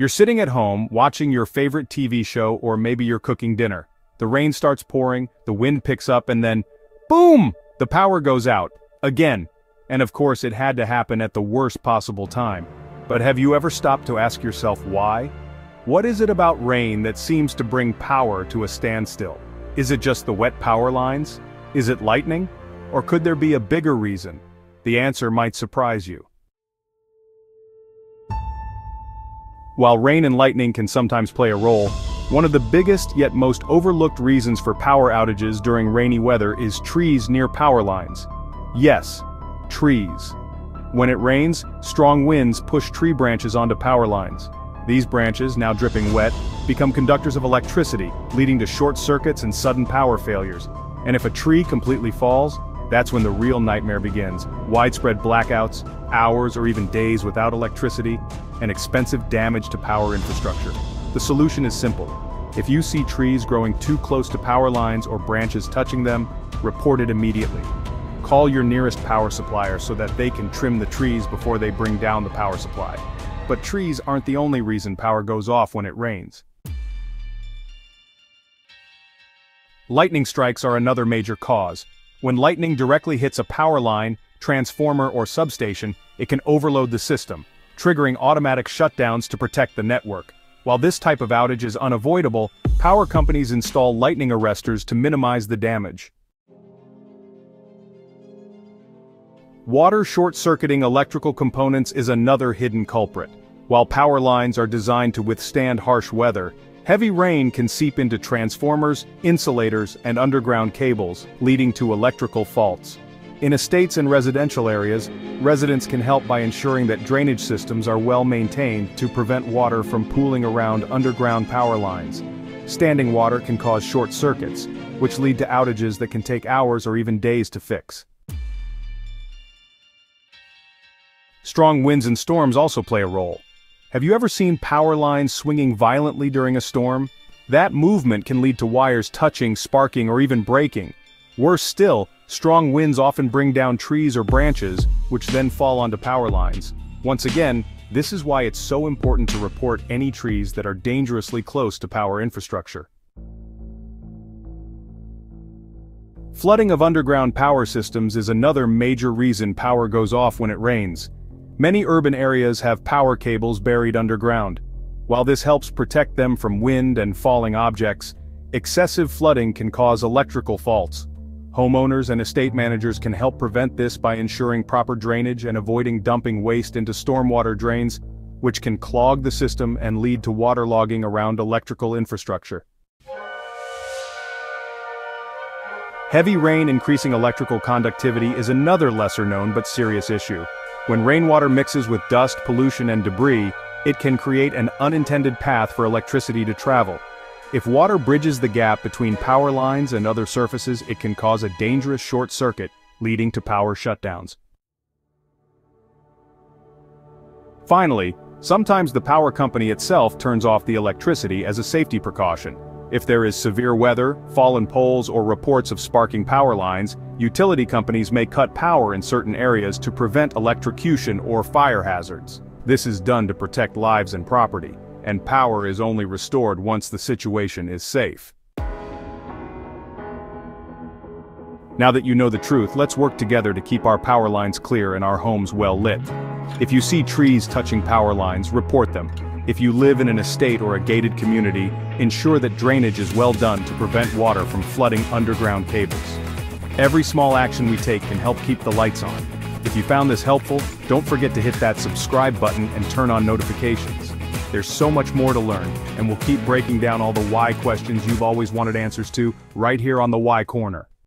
You're sitting at home, watching your favorite TV show or maybe you're cooking dinner. The rain starts pouring, the wind picks up and then, boom! The power goes out. Again. And of course it had to happen at the worst possible time. But have you ever stopped to ask yourself why? What is it about rain that seems to bring power to a standstill? Is it just the wet power lines? Is it lightning? Or could there be a bigger reason? The answer might surprise you. While rain and lightning can sometimes play a role, one of the biggest yet most overlooked reasons for power outages during rainy weather is trees near power lines. Yes, trees. When it rains, strong winds push tree branches onto power lines. These branches, now dripping wet, become conductors of electricity, leading to short circuits and sudden power failures. And if a tree completely falls, that's when the real nightmare begins. Widespread blackouts, hours or even days without electricity, and expensive damage to power infrastructure. The solution is simple. If you see trees growing too close to power lines or branches touching them, report it immediately. Call your nearest power supplier so that they can trim the trees before they bring down the power supply. But trees aren't the only reason power goes off when it rains. Lightning strikes are another major cause. When lightning directly hits a power line, transformer or substation, it can overload the system, triggering automatic shutdowns to protect the network. While this type of outage is unavoidable, power companies install lightning arresters to minimize the damage. Water short-circuiting electrical components is another hidden culprit. While power lines are designed to withstand harsh weather, heavy rain can seep into transformers, insulators, and underground cables, leading to electrical faults. In estates and residential areas, residents can help by ensuring that drainage systems are well maintained to prevent water from pooling around underground power lines. Standing water can cause short circuits, which lead to outages that can take hours or even days to fix. Strong winds and storms also play a role. Have you ever seen power lines swinging violently during a storm? That movement can lead to wires touching, sparking, or even breaking. Worse still, Strong winds often bring down trees or branches, which then fall onto power lines. Once again, this is why it's so important to report any trees that are dangerously close to power infrastructure. Flooding of underground power systems is another major reason power goes off when it rains. Many urban areas have power cables buried underground. While this helps protect them from wind and falling objects, excessive flooding can cause electrical faults. Homeowners and estate managers can help prevent this by ensuring proper drainage and avoiding dumping waste into stormwater drains, which can clog the system and lead to waterlogging around electrical infrastructure. Heavy rain increasing electrical conductivity is another lesser-known but serious issue. When rainwater mixes with dust, pollution and debris, it can create an unintended path for electricity to travel. If water bridges the gap between power lines and other surfaces it can cause a dangerous short circuit, leading to power shutdowns. Finally, sometimes the power company itself turns off the electricity as a safety precaution. If there is severe weather, fallen poles or reports of sparking power lines, utility companies may cut power in certain areas to prevent electrocution or fire hazards. This is done to protect lives and property and power is only restored once the situation is safe. Now that you know the truth, let's work together to keep our power lines clear and our homes well lit. If you see trees touching power lines, report them. If you live in an estate or a gated community, ensure that drainage is well done to prevent water from flooding underground cables. Every small action we take can help keep the lights on. If you found this helpful, don't forget to hit that subscribe button and turn on notifications. There's so much more to learn, and we'll keep breaking down all the why questions you've always wanted answers to, right here on the Why Corner.